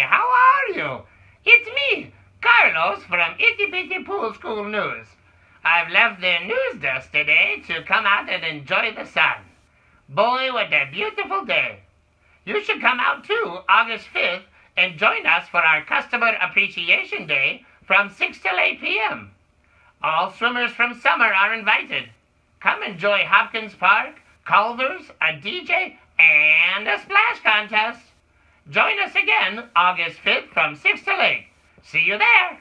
How are you? It's me, Carlos from Iddy Biddy Pool School News. I've left the news desk today to come out and enjoy the sun. Boy, what a beautiful day. You should come out too, August 5th, and join us for our Customer Appreciation Day from 6 till 8 p.m. All swimmers from summer are invited. Come enjoy Hopkins Park, Culver's, a DJ, and a splash contest. Join us again August 5th from 6 to 8. See you there.